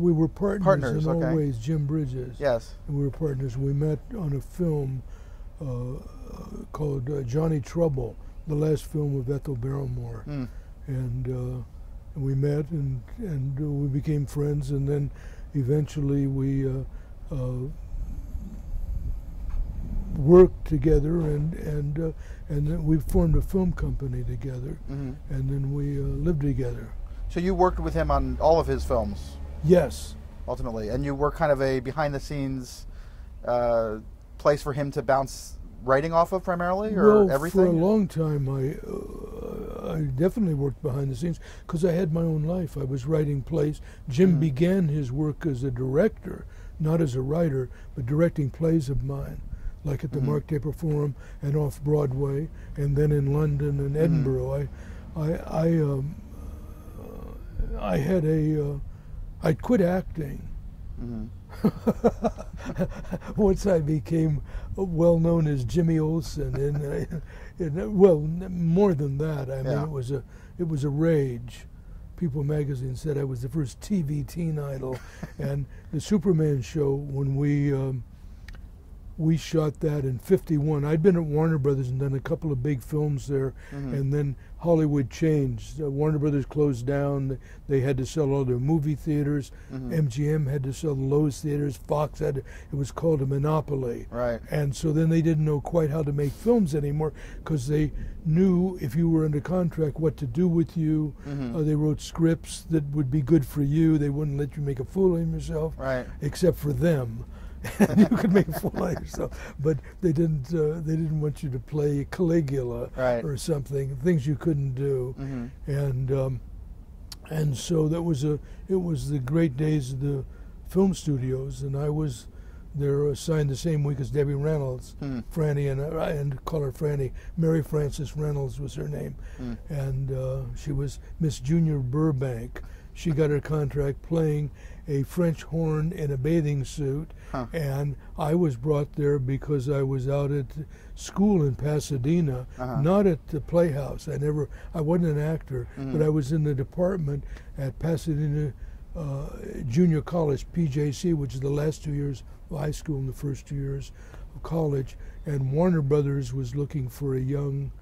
We were partners, Partners, in all okay. ways. Jim Bridges. Yes. And we were partners. We met on a film uh, uh, called uh, Johnny Trouble, the last film of Ethel Barrymore, Mm. and uh, and we met and and uh, we became friends, and then eventually we. Uh, uh, worked together and and uh, and then we formed a film company together hmm and then we uh, lived together So you worked with him on all of his films, yes ultimately, and you were kind of a behind-the-scenes uh, place for him to bounce writing off of primarily, or well, everything. For a long time, I uh, I definitely worked behind the scenes because I had my own life. I was writing plays. Jim Mhm. began his work as a director, not as a writer, but directing plays of mine, like at the Mhm. Mark Taper Forum and off Broadway, and then in London and Mhm. Edinburgh. I I I, um, uh, I had a uh, I'd quit acting. hmm Once I became well known as Jimmy Olsen, and, uh, and uh, well, more than that, I mean, Yeah. it was a it was a rage. People magazine said I was the first TV teen idol, and the Superman show when we um, we shot that in '51. I'd been at Warner Brothers and done a couple of big films there, Mhm. and then Hollywood changed. Uh, Warner Brothers closed down. They had to sell all their movie theaters. Mhm. MGM had to sell the Loew's theaters. Fox had to, it was called a monopoly. Right. And so then they didn't know quite how to make films anymore because they knew if you were under contract what to do with you. Mhm. Uh, they wrote scripts that would be good for you. They wouldn't let you make a fool of yourself, Right. except for them. you could make a fool of yourself, but they didn't. Uh, they didn't want you to play Caligula Right. or something, things you couldn't do hmm and um, and so that was a it was the great days of the film studios, and I was there assigned the same week as Debbie Reynolds, Hmm. Franny, and I and call her Franny. Mary Frances Reynolds was her name, Mm. and uh, she was Miss Junior Burbank. She got her contract playing a French horn in a bathing suit, Huh. and I was brought there because I was out at school in Pasadena, Uh-huh. not at the Playhouse. I never, I wasn't an actor, Mhm. but I was in the department at Pasadena uh, Junior College, PJC, which is the last two years of high school and the first two years of college. And Warner Brothers was looking for a young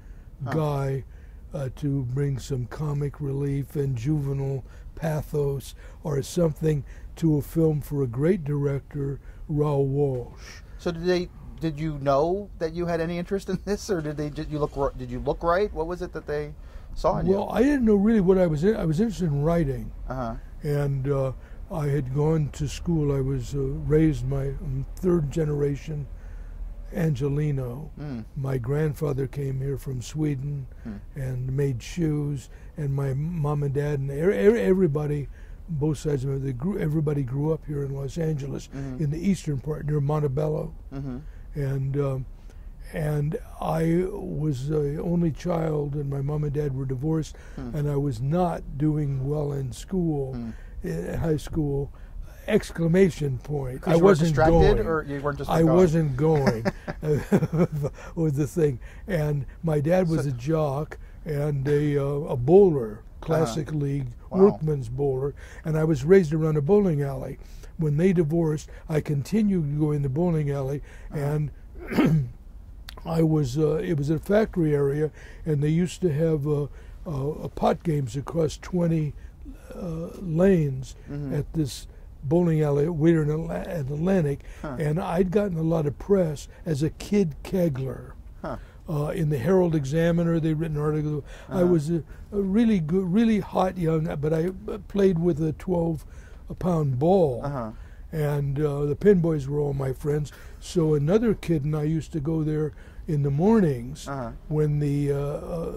Huh. guy uh, to bring some comic relief and juvenile pathos or something to a film for a great director, Raoul Walsh. So did they? Did you know that you had any interest in this, or did they? Did you look? Did you look right? What was it that they saw in you? Well, I didn't know really what I was in. I was interested in writing. Uh huh. and uh, I had gone to school. I was uh, raised my um, third generation Angelino. Mm. My grandfather came here from Sweden Hmm. and made shoes, and my mom and dad and er- er- everybody, both sides of it, they grew, everybody grew up here in Los Angeles, Mhm. in the eastern part near Montebello, hmm and. Um, and I was the only child, and my mom and dad were divorced, Hmm. and I was not doing well in school, Hmm. in high school. Exclamation point! I wasn't distracted, going. or you weren't just. I going? wasn't going. was the thing, and my dad was So- a jock and a uh, a bowler, classic league Uh-huh. Wow. workman's bowler, and I was raised around a bowling alley. When they divorced, I continued to go in the bowling alley, Uh-huh. and I was uh, it was a factory area, and they used to have uh, uh, pot games across twenty uh, lanes Mhm. at this bowling alley at Wheeler and Atlantic, Huh. and I'd gotten a lot of press as a kid kegler. Huh. Uh, in the Herald Examiner, they'd written articles. I Uh-huh. was a, a really good, really hot young, but I uh, played with a 12 pound ball Uh huh. and uh, the pin boys were all my friends. So another kid and I used to go there in the mornings Uh-huh. when the, uh, uh,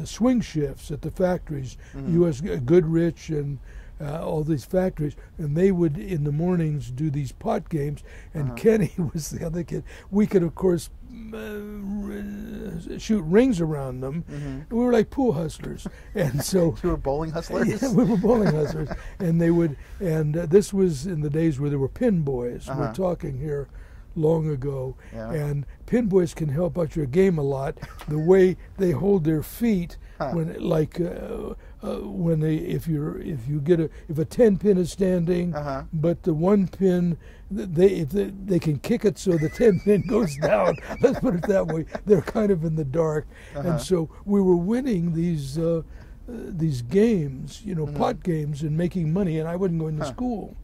the swing shifts at the factories, Mhm. U.S. Goodrich and uh, all these factories, and they would in the mornings do these pot games. And Uh-huh. Kenny was the other kid. We could, of course, uh, r- shoot rings around them. Mhm. We were like pool hustlers, and so. You were bowling hustlers. Yeah, we were bowling hustlers, and they would. And uh, this was in the days where there were pin boys. Uh-huh. We're talking here long ago, Yeah. and pin boys can help out your game a lot. The way they hold their feet Huh. when like uh, uh, when they if you're if you get a if a ten pin is standing, Uh-huh. but the one pin they if they, they can kick it so the ten pin goes down. Let's put it that way. They're kind of in the dark, Uh-huh. and so we were winning these. Uh, uh, these games, you know, pot games, and making money, and I wasn't going to Mm-hmm. Huh. school.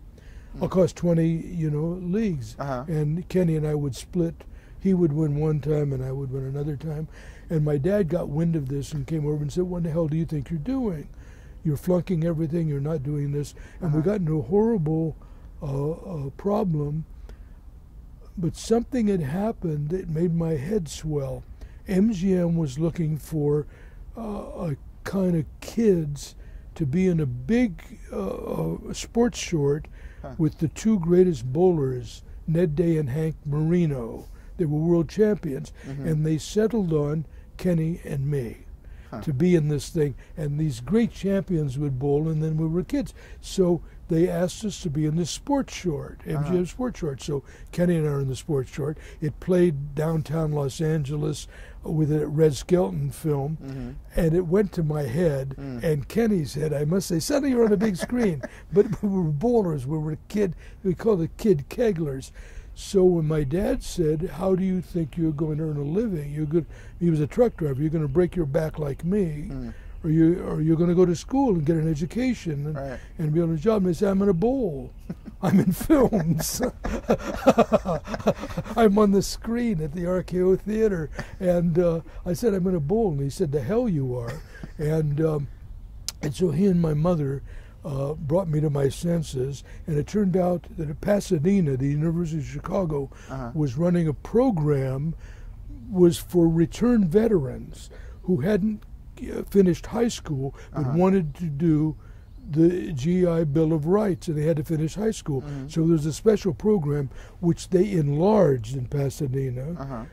I'll cost twenty, you know, leagues, Uh-huh. and Kenny and I would split. He would win one time, and I would win another time. And my dad got wind of this and came over and said, "What the hell do you think you're doing? You're flunking everything. You're not doing this." And we Uh-huh. got into a horrible uh, uh, problem. But something had happened that made my head swell. MGM was looking for uh, a kind of kids to be in a big uh, uh, sports short Huh. with the two greatest bowlers, Ned Day and Hank Marino. They were world champions, Mhm. and they settled on Kenny and me Huh. to be in this thing. And these great champions would bowl, and then we were kids. So they asked us to be in the sports short, MGM Uh-huh. sports short. So Kenny and I are in the sports short. It played downtown Los Angeles with a Red Skelton film, Mhm. and it went to my head Mm. and Kenny's head. I must say, suddenly you're on a big screen. But we were bowlers. We were kid. We called it kid keglers. So when my dad said, "How do you think you're going to earn a living? You're good." He was a truck driver. You're going to break your back like me, Mm. or you or you're going to go to school and get an education and, Right. and be on a job. And I said, "I'm in a bowl. I'm in films. I'm on the screen at the RKO Theater." And uh, I said, "I'm in a bowl," and he said, "The hell you are." and um, and so he and my mother uh, brought me to my senses, and it turned out that at Pasadena, the University of Chicago, Uh-huh. was running a program was for returned veterans who hadn't uh, finished high school but Uh-huh. wanted to do the GI Bill of Rights, and they had to finish high school. Mhm. So there's a special program which they enlarged in Pasadena Uh-huh.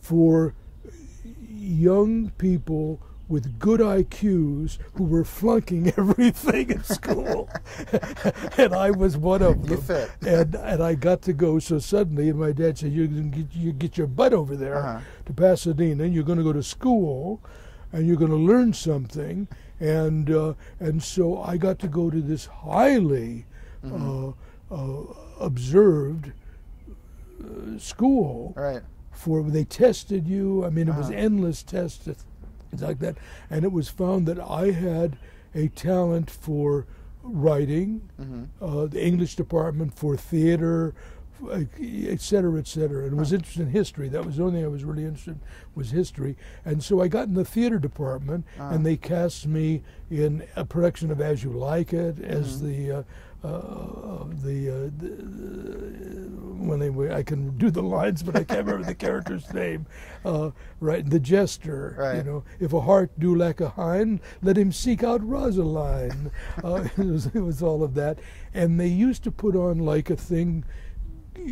for young people with good IQs who were flunking everything at school. and I was one of You them. fit. And, and I got to go so suddenly, and my dad said, to get, you get your butt over there Uh-huh. to Pasadena, and you're going to go to school, and you're going to learn something. And, uh, and so I got to go to this highly Mm-hmm. uh, uh, observed uh, school Right. for they tested you. I mean, it was Uh-huh. endless tests, things like that, and it was found that I had a talent for writing, Mhm. uh, the English department for theater, et cetera, et cetera. And was interested in history. That was the only thing I was really interested in was history. And so I got in the theater department, Uh-huh. and they cast me in a production of As You Like It as Mhm. the. Uh, uh, the, uh, the when they were, I can do the lines, but I can't remember the character's name. Uh, right, the jester. Right. You know, if a hart do lack a hind, let him seek out Rosalind. uh, it, was, it was all of that, and they used to put on like a thing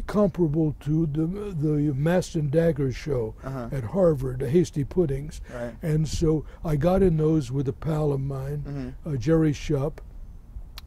comparable to the the Mast and Dagger show Uh-huh. at Harvard, the Hasty Puddings. Right. And so I got in those with a pal of mine, Mhm. uh, Jerry Shupp,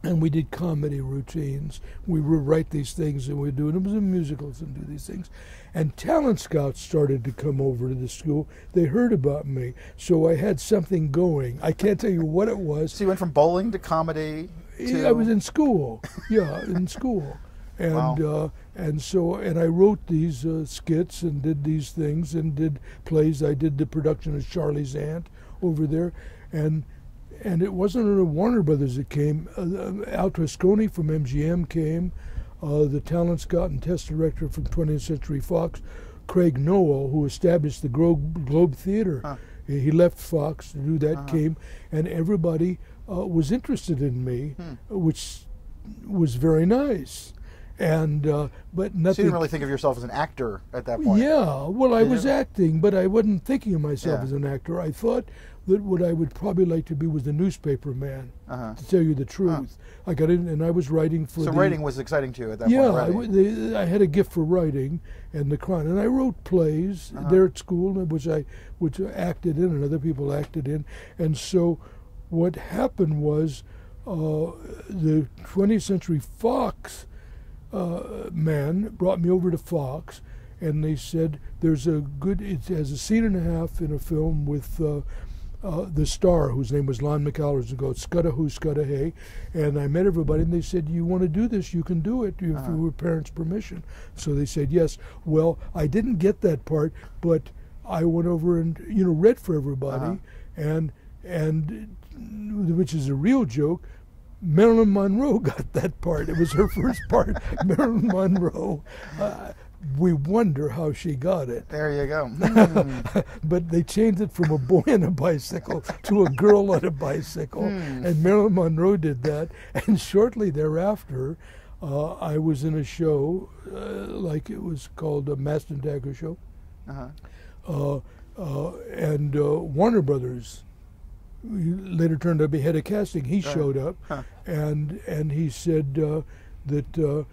and we did comedy routines. We would write these things and we'd do it. It was in musicals and do these things. And talent scouts started to come over to the school. They heard about me, so I had something going. I can't tell you what it was. So you went from bowling to comedy to I was in school. Yeah, in school, and Wow. uh, and so and I wrote these uh, skits and did these things and did plays. I did the production of Charley's Aunt over there, and and it wasn't under Warner Brothers that came. Uh, uh, Al Trescony from MGM came, uh, the talent scout and test director from 20th Century Fox, Craig Noel, who established the Globe, Globe Theater. Huh. He left Fox to do that. Uh-huh. Came, and everybody uh, was interested in me, Hmm. which was very nice. And uh, but So you didn't really think of yourself as an actor at that point. Yeah, well, I was acting, but I wasn't thinking of myself Yeah. as an actor. I thought that what I would probably like to be was a newspaper man. Uh-huh. To tell you the truth, I got in, and I was writing for So the, writing was exciting to you at that yeah, point. I, w- the- I had a gift for writing and the crime, and I wrote plays Uh-huh. there at school, which I which I acted in, and other people acted in, and so what happened was uh, the 20th Century Fox uh, man brought me over to Fox, and they said there's a good. It has a scene and a half in a film with. Uh, uh, the star, whose name was Lon McCallister, and go Scudda Hoo Scudda Hay, and I met everybody, and they said, "You want to do this? You can do it if Uh-huh. you with parents' permission." So they said yes. Well, I didn't get that part, but I went over and you know read for everybody, Uh-huh. and and which is a real joke. Marilyn Monroe got that part. It was her first part. Marilyn Monroe. Uh, we wonder how she got it. There you go. Hmm. but they changed it from a boy on a bicycle to a girl on a bicycle. Hmm. And Marilyn Monroe did that. And shortly thereafter, uh, I was in a show, uh, like it was called a Master and Dagger show. Uh-huh. Uh, uh, and uh, Warner Brothers later turned out to be head of casting. He Right. showed up, Huh. and and he said uh, that uh, uh,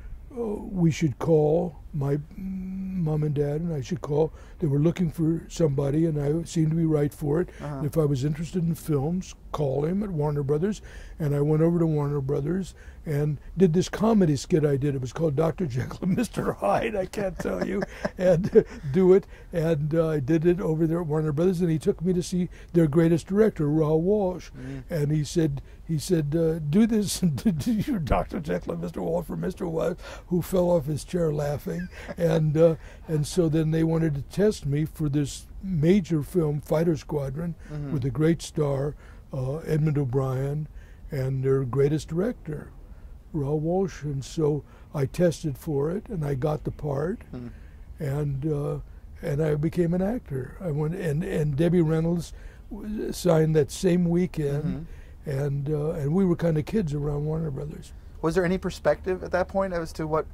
we should call my mom and dad, and I should call. They were looking for somebody, and I seemed to be right for it. Uh-huh. If I was interested in films, call him at Warner Brothers, and I went over to Warner Brothers and did this comedy skit I did. It was called Dr. Jekyll and Mr. Hyde. I can't tell you, and do it. And uh, I did it over there at Warner Brothers, and he took me to see their greatest director, Raoul Walsh, Mm. and he said, he said, uh, do this, do your Dr. Jekyll and Mr. Walsh for Mr. Walsh, who fell off his chair laughing, and uh, and so then they wanted to test me for this major film, Fighter Squadron, Mhm. with a great star, uh, Edmund O'Brien, and their greatest director, Raoul Walsh, and so I tested for it, and I got the part, Hmm. and uh, and I became an actor. I went and and Debbie Reynolds signed that same weekend, Mhm. and uh, and we were kind of kids around Warner Brothers. Was there any perspective at that point as to what?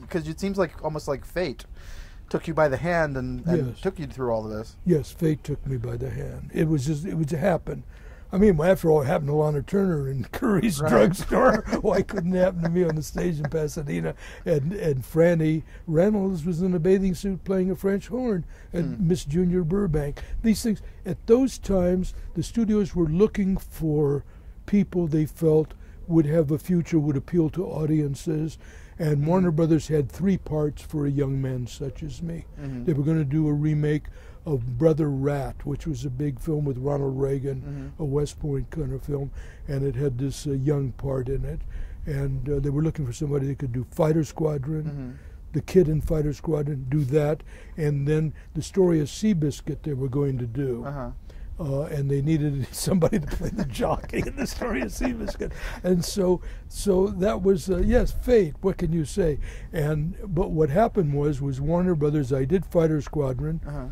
Because it seems like almost like fate took you by the hand and, and Yes. took you through all of this. Yes, fate took me by the hand. It was just it was to happen. I mean, after all, it happened to Lana Turner in Curry's Right. drugstore. Why couldn't it happen to me on the stage in Pasadena? And and Franny Reynolds was in a bathing suit playing a French horn at Hmm. Miss Junior Burbank. These things at those times, the studios were looking for people they felt would have a future, would appeal to audiences. And Warner Brothers had three parts for a young man such as me. Mhm. They were going to do a remake of Brother Rat, which was a big film with Ronald Reagan, Mhm. a West Point kind of film, and it had this uh, young part in it. And uh, they were looking for somebody that could do Fighter Squadron, Mhm. the kid in Fighter Squadron, do that, and then the story of Seabiscuit they were going to do. Uh-huh. Uh, and they needed somebody to play the jockey in the story of Seabiscuit, and so so that was uh, yes fate. What can you say? And but what happened was was Warner Brothers. I did Fighter Squadron, Uh-huh.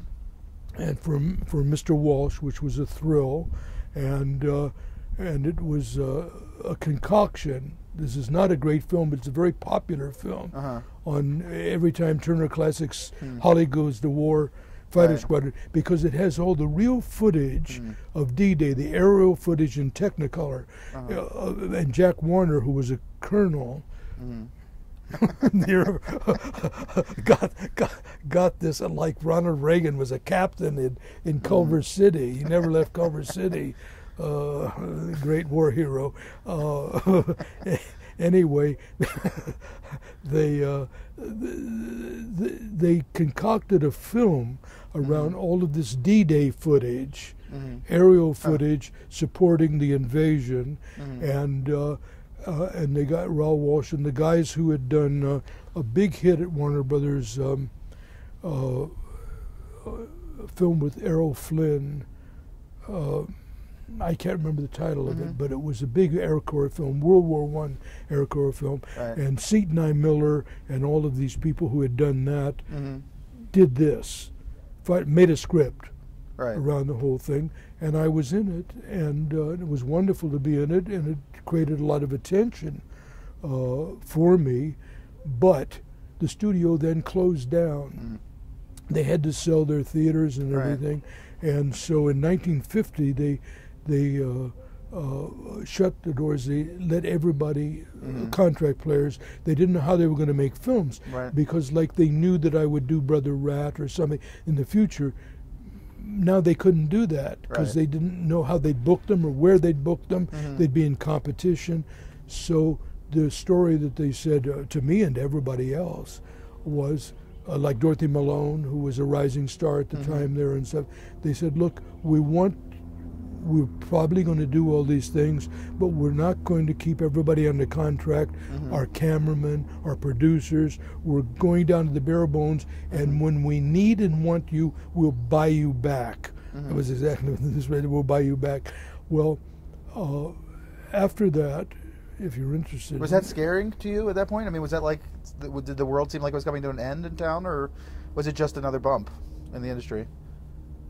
And for for Mr. Walsh, which was a thrill, and uh, and it was uh, a concoction. This is not a great film, but it's a very popular film. Uh-huh. On every time Turner Classics, Hmm. Holly Goes to War, Fighter Right. Squadron, because it has all the real footage Hmm. of D-Day, the aerial footage in Technicolor, Uh-huh. uh, and Jack Warner, who was a colonel. Mhm. got, got got this and like Ronald Reagan was a captain in, in Culver City. He never left Culver City. Uh, great war hero. Uh, anyway, they uh, th- they concocted a film around all of this D-Day footage, Mhm. aerial footage supporting the invasion, Mhm. and uh, and they got Raoul Walsh and the guys who had done uh, a big hit at Warner Brothers, um, uh, a film with Errol Flynn. Uh, I can't remember the title of Mhm. it, but it was a big Air Corps film, World War One Air Corps film, Right. and Seton I. Miller and all of these people who had done that Mhm. did this, made a script Right. around the whole thing, and I was in it, and uh, it was wonderful to be in it, and it created a lot of attention uh, for me. But the studio then closed down. Mhm. They had to sell their theaters and Right. everything, and so in 1950 they they uh, uh, shut the doors. They let everybody, uh, Mhm. contract players. They didn't know how they were going to make films Right. because like they knew that I would do Brother Rat or something in the future. Now they couldn't do that because Right. they didn't know how they'd book them or where they'd book them. Mhm. They'd be in competition. So the story that they said uh, to me and everybody else was uh, like Dorothy Malone, who was a rising star at the Mhm. time there and stuff. They said, "Look, we want we're probably going to do all these things, but we're not going to keep everybody under contract. Mm-hmm. Our cameramen, our producers, we're going down to the bare bones, and when we need and want you, we'll buy you back. Mm-hmm. That was exactly what this way. We'll buy you back. Well, uh, after that, if you're interested, Was that scaring to you at that point? I mean, was that like, did the world seem like it was coming to an end in town, or was it just another bump in the industry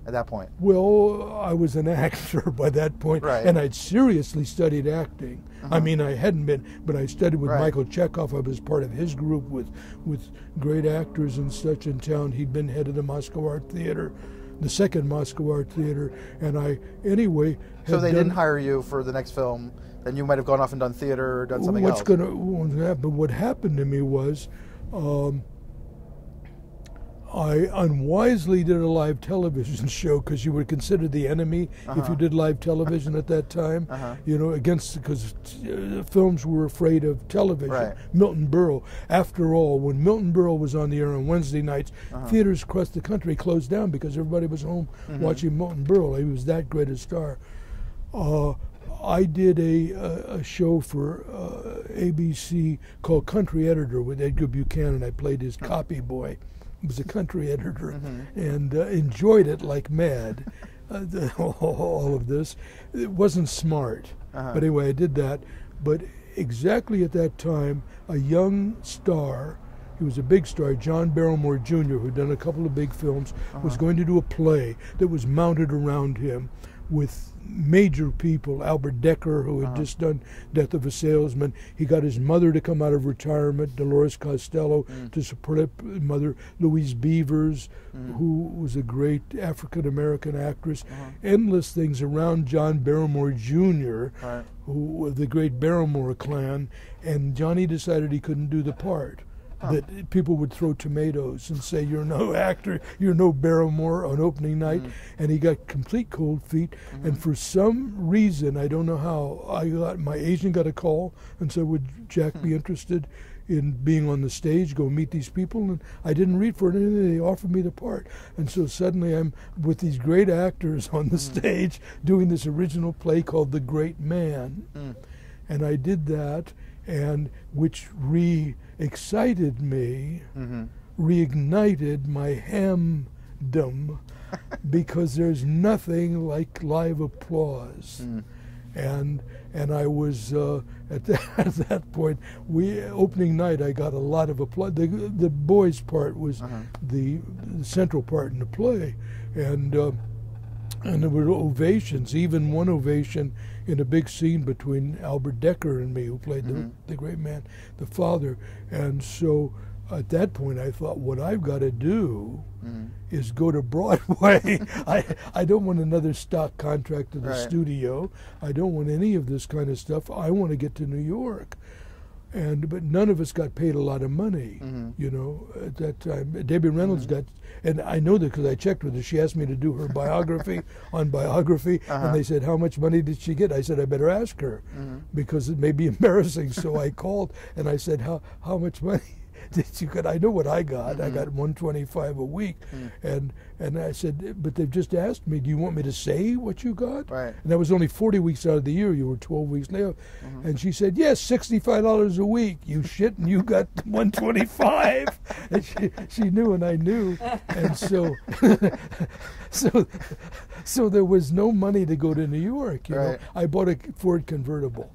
at that point? Well, I was an actor by that point, Right. and I'd seriously studied acting. I mean, I hadn't been, but I studied with Right. Michael Chekhov. I was part of his group with with great actors and such in town. He'd been head of the Moscow Art Theater, the second Moscow Art Theater, and I anyway. So they done- didn't hire you for the next film. Then you might have gone off and done theater or done something What's else. What's going to happen? What happened to me was, um, I unwisely did a live television show because you were considered the enemy if Uh-huh. you did live television at that time. Uh-huh. You know, against because uh, films were afraid of television. Right. Milton Berle. After all, when Milton Berle was on the air on Wednesday nights, Uh-huh. theaters across the country closed down because everybody was home Mm-hmm. watching Milton Berle. He was that great a star. Uh, I did a, a, a show for uh, ABC called Country Editor with Edgar Buchanan. I played his copy boy. Was a country editor and uh, enjoyed it like mad. Uh, the, all of this. It wasn't smart. Uh-huh. But anyway, I did that. But exactly at that time, a young star, he was a big star, John Barrymore Jr., who'd done a couple of big films, was going to do a play that was mounted around him with major people. Albert Dekker, who had uh-huh. just done Death of a Salesman. He got his mother to come out of retirement, Dolores Costello, mm. to support mother, Louise Beavers, mm. who was a great African American actress. Uh-huh. Endless things around John Barrymore Jr., Right. who the great Barrymore clan, and Johnny decided he couldn't do the part. That people would throw tomatoes and say you're no actor, you're no Barrymore on opening night, mm. and he got complete cold feet. Mm-hmm. And for some reason, I don't know how, I got my agent got a call and said, "Would Jack be hmm. interested in being on the stage, go meet these people?" And I didn't read for it, and they offered me the part. And so suddenly I'm with these great actors on the hmm. stage doing this original play called The Great Man. Hmm. And I did that, and which re-excited me, Mm-hmm. reignited my hamdom, because there's nothing like live applause, Mm. and and I was uh, at, that, at that point. We opening night, I got a lot of applause. The the boys' part was Uh-huh. the, the central part in the play, and. Uh, and there were ovations, even one ovation in a big scene between Albert Dekker and me, who played the, the great man, the father. And so at that point, I thought, what I've got to do Mm-hmm. is go to Broadway. I, I don't want another stock contract to the Right. studio. I don't want any of this kind of stuff. I want to get to New York. And but none of us got paid a lot of money, Mhm. you know, at that time. Debbie Reynolds got, and I know that because I checked with her. She asked me to do her biography on biography, Uh-huh. and they said, "How much money did she get?" I said, "I better ask her because it may be embarrassing." so I called and I said, "How how much money?" Did you get? I know what I got. I got 125 a week, and and I said, but they've just asked me. Do you want me to say what you got? Right. And that was only 40 weeks out of the year. You were 12 weeks later. And she said, yes, $65 a week. You shit, and you got 125. and she, she knew, and I knew. And so, so, so there was no money to go to New York. You know, Right. I bought a Ford convertible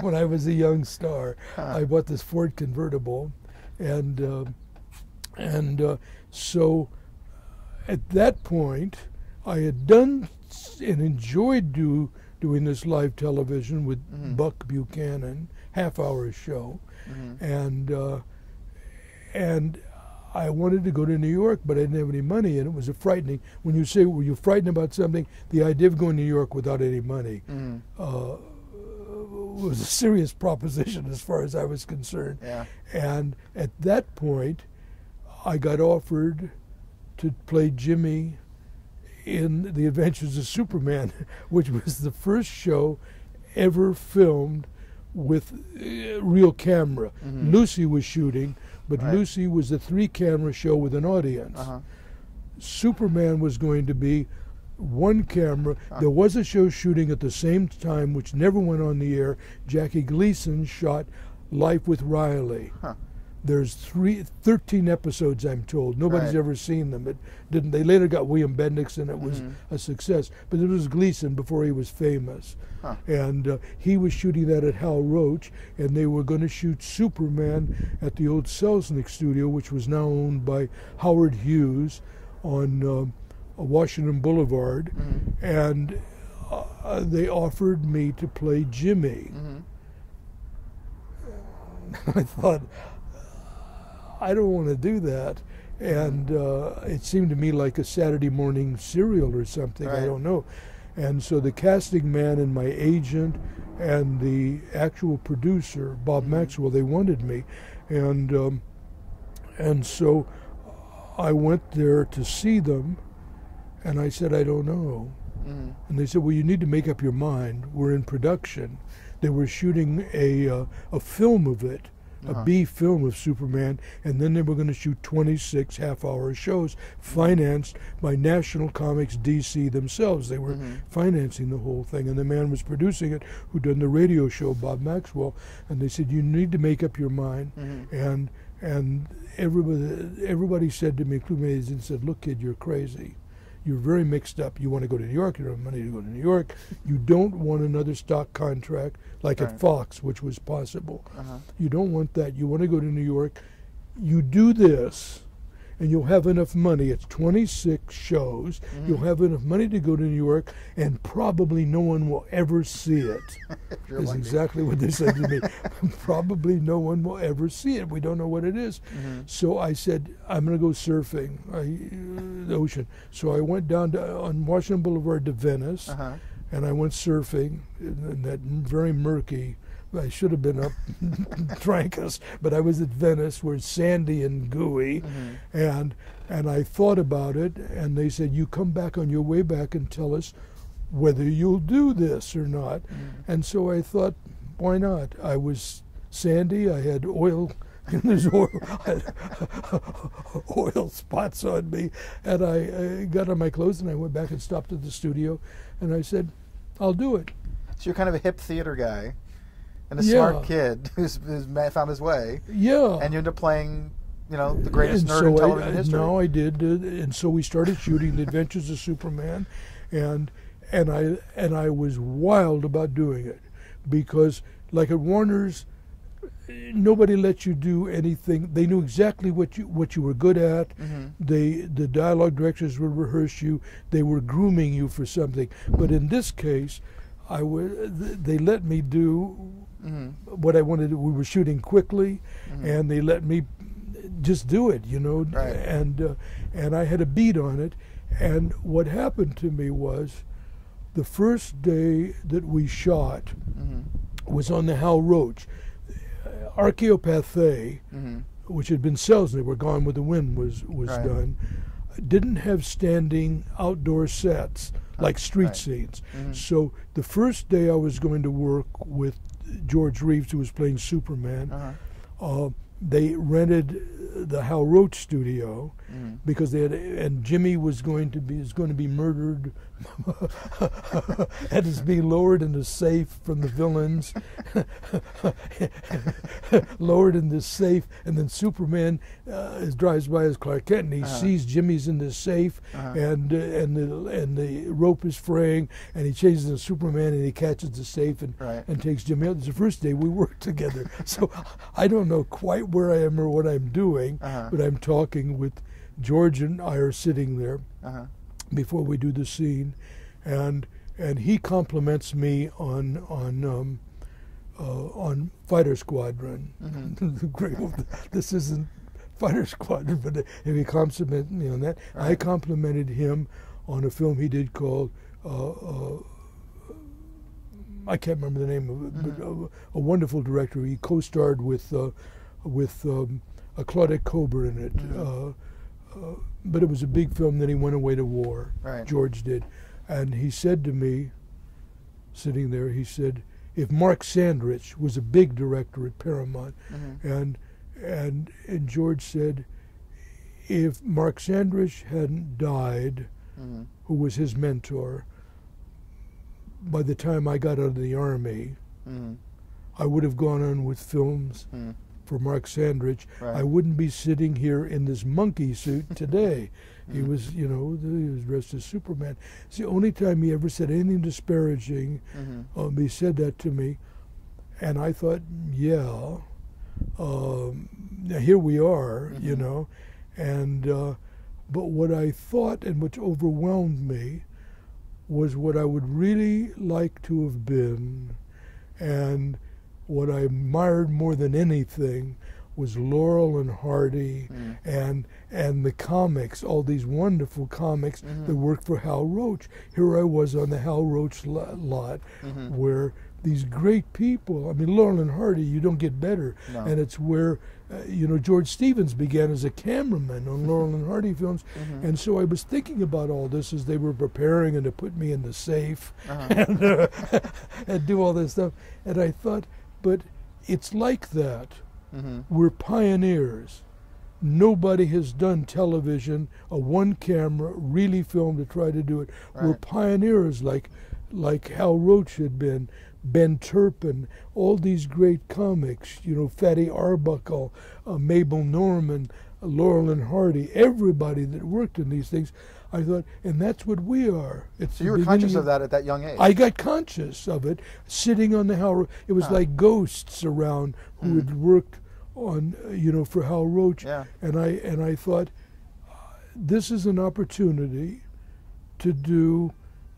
when I was a young star. I bought this Ford convertible, and uh, and uh, so at that point, I had done and enjoyed do doing this live television with Buck Buchanan, half hour show, and uh, and I wanted to go to New York, but I didn't have any money, and it was a frightening. When you say were you frightened about something, the idea of going to New York without any money Mm. uh, was a serious proposition as far as I was concerned. Yeah. And at that point, I got offered to play Jimmy in The Adventures of Superman, which was the first show ever filmed with uh, real camera. Lucy was shooting, but Right. Lucy was a three camera show with an audience. Uh-huh. Superman was going to be one camera. There was a show shooting at the same time, which never went on the air. Jackie Gleason shot Life with Riley. Huh. There's three, 13 episodes, I'm told. Nobody's Right. ever seen them. It didn't. They later got William Bendix, and it was Mhm. a success. But it was Gleason before he was famous, Huh. and uh, he was shooting that at Hal Roach, and they were going to shoot Superman at the old Selznick studio, which was now owned by Howard Hughes, on um Washington Boulevard, Mhm. and uh, they offered me to play Jimmy. Mhm. I thought, I don't want to do that. And uh, it seemed to me like a Saturday morning serial or something. I don't know. And so the casting man and my agent and the actual producer, Bob Maxwell, they wanted me. And, um, and so I went there to see them. And I said, I don't know. Mhm. And they said, "Well, you need to make up your mind. We're in production." They were shooting a uh, a film of it, Uh-huh. a B film of Superman, and then they were going to shoot 26 half-hour shows financed by National Comics DC themselves. They were Mhm. financing the whole thing, and the man was producing it, who'd done the radio show, Bob Maxwell. And they said, "You need to make up your mind." Mhm. And and everybody everybody said to me, including agent, said, "Look, kid, you're crazy." You're very mixed up. You want to go to New York. You don't have money to go to New York. You don't want another stock contract like Right. at Fox, which was possible. Uh-huh. You don't want that. You want to go to New York. You do this, and you'll have enough money. It's 26 shows. You'll Mhm. have enough money to go to New York, and probably no one will ever see it. That's lucky. exactly what they said to me. probably no one will ever see it. We don't know what it is. Mhm. So I said, I'm going to go surfing, I, uh, the ocean. So I went down to, on Washington Boulevard to Venice, Uh-huh. and I went surfing in, in that very murky. I should have been up Trancas, but I was at Venice, where it's sandy and gooey, Mhm. and and I thought about it, and they said, "You come back on your way back and tell us whether you'll do this or not." Mhm. And so I thought, why not? I was sandy. I had oil. There's oil, oil spots on me, and I, uh got on my clothes and I went back and stopped at the studio, and I said, "I'll do it." So you're kind of a hip theater guy, and a Yeah. smart kid who's, who's found his way, Yeah. and you end up playing, you know, the greatest and nerd so in television I, history. No, I did, uh, and so we started shooting the Adventures of Superman, and and I and I was wild about doing it because, like at Warner's, nobody let you do anything. They knew exactly what you what you were good at. Mhm. They the dialogue directors would rehearse you. They were grooming you for something. But in this case, I would they let me do Mhm. what I wanted. to- We were shooting quickly, Mhm. and they let me just do it, you know. Right. And uh, and I had a beat on it. And what happened to me was, the first day that we shot Mhm. was on the Hal Roach. RKO Pathé, Mhm. which had been Selznick, where Gone with the Wind was was Right. done, didn't have standing outdoor sets like street right. scenes. Mhm. So the first day I was going to work with George Reeves, who was playing Superman, Uh-huh. uh, they rented the Hal Roach studio Mhm. because they had, and Jimmy was going to be is going to be murdered, and is being lowered in the safe from the villains, lowered in this safe, and then Superman uh, drives by as Clark Kent, and he Uh-huh. sees Jimmy's in the safe, Uh-huh. and uh, and the and the rope is fraying, and he chases the Superman, and he catches the safe and Right. and takes Jimmy out. It's the first day we worked together, so I don't know quite where I am or what I'm doing, Uh-huh. but I'm talking with George and I are sitting there Uh-huh. Before we do the scene, and and he compliments me on on um, uh, on Fighter Squadron. Mhm. This isn't Fighter Squadron, but if he complimented me on that, I complimented him on a film he did called. Uh, uh, I can't remember the name of it, but Mhm. a, a wonderful director. He co-starred with uh, with um, a Claudette Colbert in it. Mhm. But it was a big film. Then he went away to war. Right. George did, and he said to me, sitting there, he said, "If Mark Sandrich was a big director at Paramount, Mhm. and and and George said, if Mark Sandrich hadn't died, Mhm. who was his mentor, by the time I got out of the army, Mhm. I would have gone on with films Mhm. For Mark Sandrich. Right. I wouldn't be sitting here in this monkey suit today. He was, you know, he was dressed as Superman. It's the only time he ever said anything disparaging. Mhm. Um, he said that to me, and I thought, yeah, um, here we are, you Mhm. know, and uh, but what I thought and which overwhelmed me was what I would really like to have been, and what I admired more than anything was Laurel and Hardy Mhm. and and the comics, all these wonderful comics Mhm. that worked for Hal Roach. Here I was on the Hal Roach lo- lot, Mhm. where these great people. I mean, Laurel and Hardy, you don't get better, No. and it's where uh, you know George Stevens began as a cameraman on Laurel and Hardy films, Mhm. and so I was thinking about all this as they were preparing and to put me in the safe Uh-huh. and, uh, and do all this stuff, and I thought, but it's like that. Mhm. We're pioneers. Nobody has done television, a one camera, really film to try to do it. We're pioneers like like Hal Roach had been, Ben Turpin, all these great comics, you know, Fatty Arbuckle, uh, Mabel Normand, uh, Laurel and Hardy, everybody that worked in these things. I thought, and that's what we are. It's So you were conscious of that at that young age. I got conscious of it sitting on the Hal. Ro- It was Huh. like ghosts around who Hmm. had worked on, you know, for Hal Roach, Yeah. and I and I thought, this is an opportunity to do.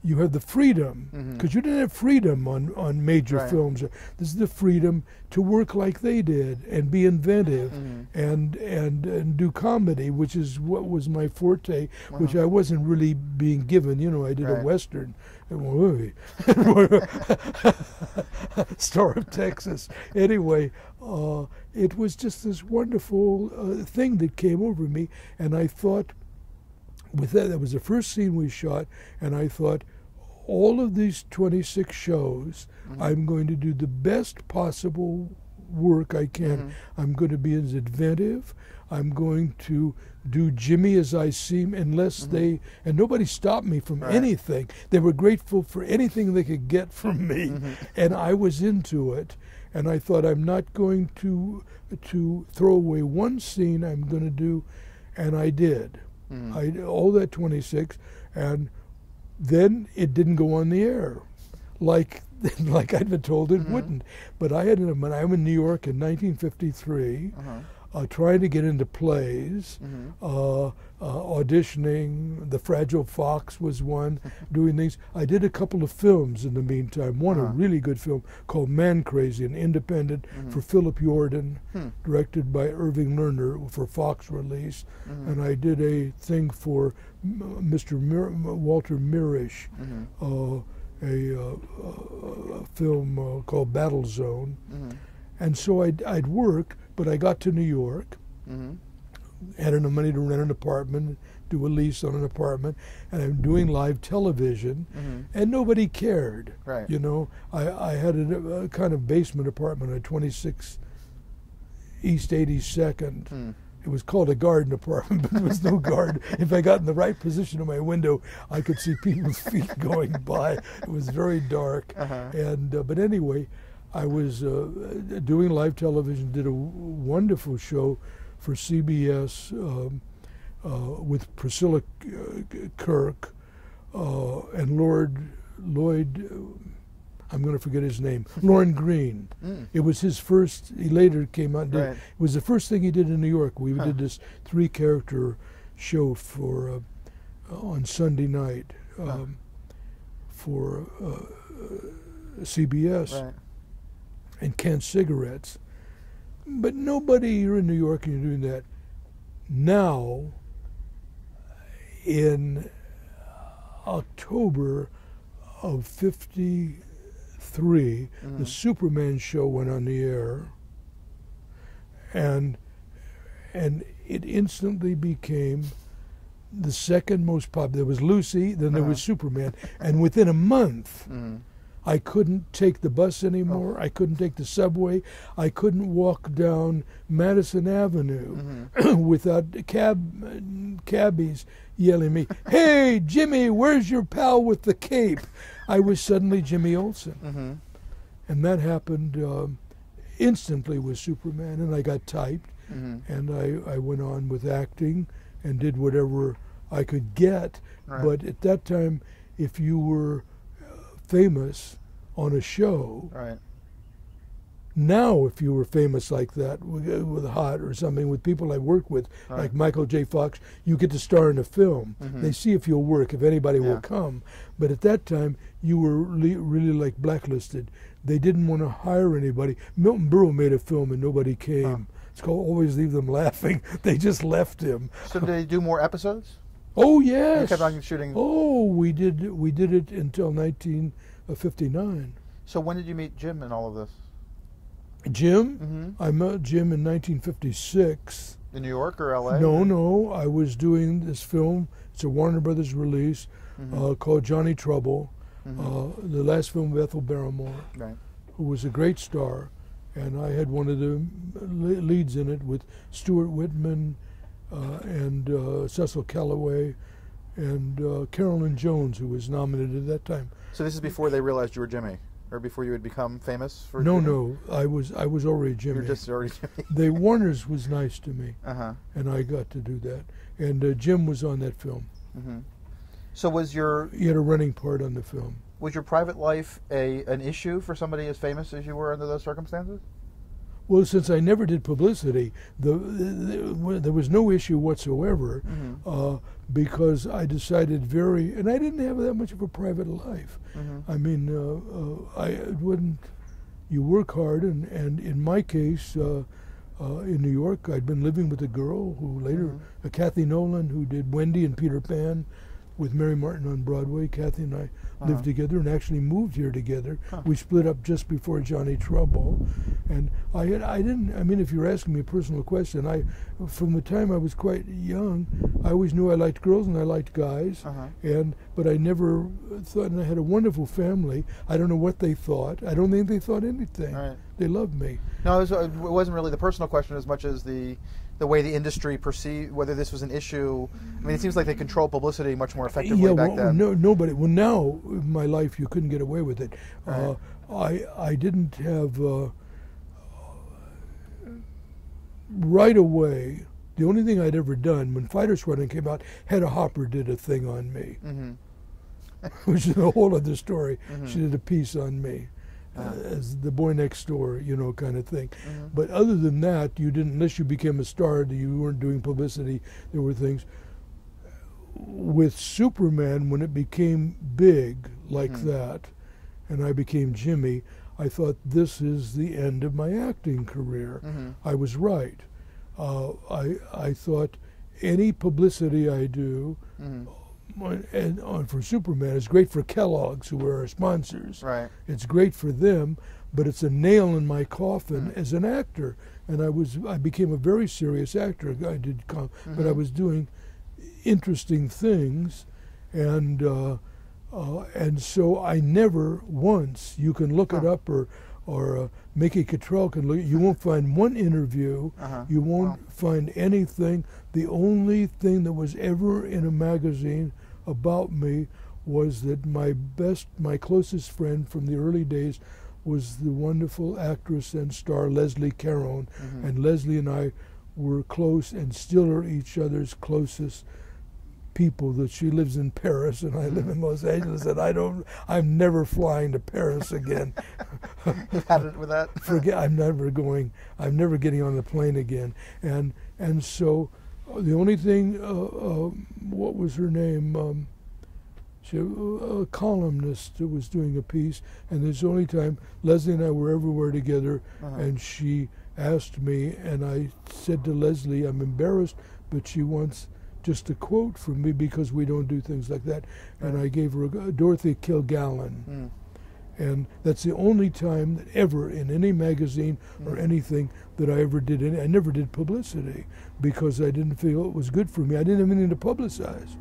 You have the freedom because you didn't have freedom on on major Right. films. This is the freedom to work like they did and be inventive Mhm. and and and do comedy, which is what was my forte, which Uh-huh. I wasn't really being given. You know, I did Right. a western, movie, Star of Texas. Anyway, uh, it was just this wonderful uh, thing that came over me, and I thought, with that, that was the first scene we shot, and I thought, all of these 26 shows, Mhm. I'm going to do the best possible work I can. Mhm. I'm going to be as inventive. I'm going to do Jimmy as I seem, unless Mhm. they and nobody stopped me from Right. anything. They were grateful for anything they could get from me, Mhm. and I was into it. And I thought I'm not going to to throw away one scene. I'm going to do, and I did. Mhm. I all that 26, and then it didn't go on the air, like like I'd been told it Mhm. wouldn't. But I had when I'm in New York in 1953, Uh-huh. uh, trying to get into plays, Mhm. uh, uh, auditioning. The Fragile Fox was one, doing things. I did a couple of films in the meantime. One a Uh-huh. really good film called Man Crazy, an independent Mhm. for Philip Yordan, Hmm. directed by Irving Lerner for Fox release Mhm. and I did a thing for M- Mr. Mir- Walter Mirisch, Mhm. uh, a, uh, uh, a film uh, called Battle Zone, Mhm. and so I'd, I'd work, but I got to New York, Mhm. Had enough money to rent an apartment, do a lease on an apartment, and I'm doing live television, Mhm. and nobody cared. Right. You know, I, I had a, a kind of basement apartment at 26 East 82nd. Hmm. It was called a garden apartment, but there was no garden. If I got in the right position of my window, I could see people's feet going by. It was very dark. Uh-huh. And uh, but anyway, I was uh, doing live television. Did a w- wonderful show for CBS um, uh, with Priscilla uh, Kirk uh, and Lord Lloyd. Uh, I'm going to forget his name. Lorne Greene. Mm. It was his first. He later came out. Did, Right. It was the first thing he did in New York. We Huh. did this three-character show for uh, on Sunday night um, for uh, uh, CBS Right. and canned cigarettes. But nobody. You're in New York and you're doing that. Now, in October of '53, Mhm. the Superman show went on the air, and and it instantly became the second most popular. There was Lucy, then there was Uh-huh. Superman, and within a month, Mhm. I couldn't take the bus anymore. I couldn't take the subway. I couldn't walk down Madison Avenue Mm-hmm. without cab cabbies yelling me, "Hey, Jimmy, where's your pal with the cape?" I was suddenly Jimmy Olsen, Mm-hmm. and that happened um, instantly with Superman. And I got typed, Mm-hmm. and I, I went on with acting and did whatever I could get. Right. But at that time, if you were famous on a show, Right. now if you were famous like that with, uh, with Hot or something, with people I work with, Right. like Michael J. Fox, you get to star in a film. Mhm. They see if you'll work, if anybody Yeah. will come. But at that time, you were really, really like blacklisted. They didn't want to hire anybody. Milton Berle made a film and nobody came. It's called Always Leave Them Laughing. They just left him. So did they do more episodes? Oh yes. kept on shooting. Oh, we did. We did it until 1959. So when did you meet Jim in all of this? Jim, Mm-hmm. I met Jim in 1956. In New York or L.A.? No, no, I was doing this film. It's a Warner Brothers release Mhm. uh, called Johnny Trouble, Mhm. uh, the last film with Ethel Barrymore, Right. who was a great star, and I had one of the leads in it with Stuart Whitman uh, and uh, Cecil Kellaway and uh, Carolyn Jones, who was nominated at that time. So this is before they realized you were Jimmy, or before you had become famous for. No, Jimmy? no, I was I was already Jimmy. You're just already Jimmy. the Warner's was nice to me, uh huh. and I got to do that. And uh, Jim was on that film. hmm So was your He had a running part on the film. was your private life a an issue for somebody as famous as you were under those circumstances? Well, since I never did publicity, the, the, there was no issue whatsoever Mm-hmm. uh, because I decided very, and I didn't have that much of a private life. Mm-hmm. I mean, uh, uh, I wouldn't. You work hard, and, and in my case, uh, uh, in New York, I'd been living with a girl who later, Mhm. uh, Kathy Nolan, who did Wendy and Peter Pan with Mary Martin on Broadway. Kathy and I Uh-huh. lived together and actually moved here together. Huh. We split up just before Johnny Trouble, and I had I didn't. I mean, if you're asking me a personal question, I from the time I was quite young, I always knew I liked girls and I liked guys, Uh-huh. and but I never thought. And I had a wonderful family. I don't know what they thought. I don't think they thought anything. Right. They loved me. No, it, was, it wasn't really the personal question as much as the the way the industry perceived whether this was an issue. I mean, it seems like they control publicity much more effectively yeah, back well, then. no, nobody. Well, now in my life, you couldn't get away with it. Uh, I I didn't have uh, right away. The only thing I'd ever done when Fighter Squadron came out, Hedda Hopper did a thing on me, hmm which is a whole other story. Mhm. She did a piece on me uh, Ah. as the boy next door, you know, kind of thing. Mhm. But other than that, you didn't, unless you became a star, you weren't doing publicity. There were things. With Superman, when it became big like Mhm. that, and I became Jimmy, I thought this is the end of my acting career. Mhm. I was right. Uh, I I thought any publicity I do, Mhm. On- and on for Superman It's great for Kellogg's, who are our sponsors. Right. It's great for them, but it's a nail in my coffin Mm. as an actor. And I was I became a very serious actor. I did, com- but I Mhm. was doing interesting things, and uh, uh, and so I never once. You can look it up or or uh, Mickey Cottrell can look. You won't find one interview. Uh-huh. You won't Wow. find anything. The only thing that was ever in a magazine about me was that my best, my closest friend from the early days was the wonderful actress and star Leslie Caron. Mhm. And Leslie and I were close and still are each other's closest people that she lives in Paris and I live in Los Angeles and I don't I'm never flying to Paris again. You've had it with that. forget I'm never going I'm never getting on the plane again and and so the only thing uh, uh, what was her name um, she a columnist that was doing a piece and it's the only time Leslie and I were everywhere together Uh-huh. and she asked me and I said to Leslie I'm embarrassed but she wants just a quote from me because we don't do things like that and I gave her a, Dorothy Kilgallen Mm. And that's the only time that ever in any magazine or Mhm. anything that I ever did any, I never did publicity because I didn't feel it was good for me. I didn't have anything to publicize.